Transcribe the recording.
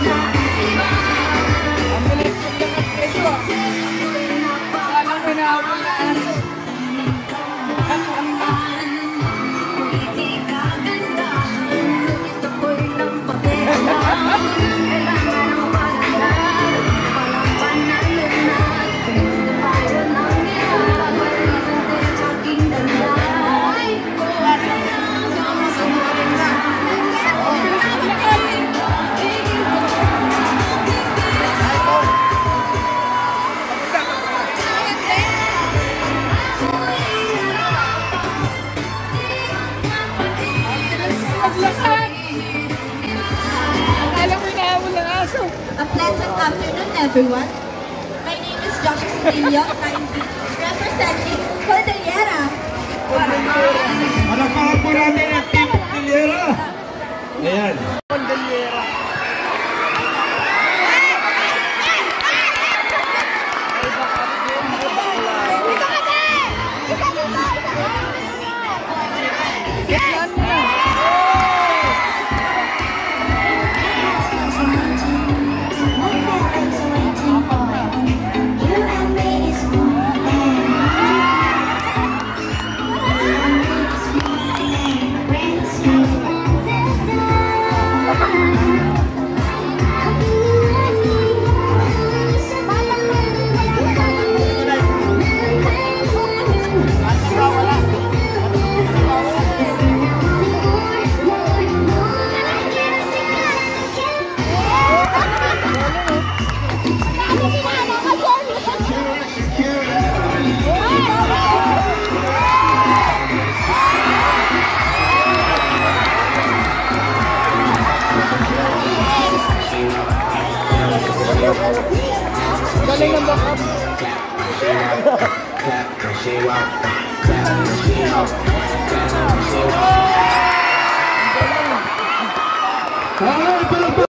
Yeah. A pleasant afternoon, everyone. My name is Joshua Cedillo, 19, Galing ng backup. Clap, clap, clap,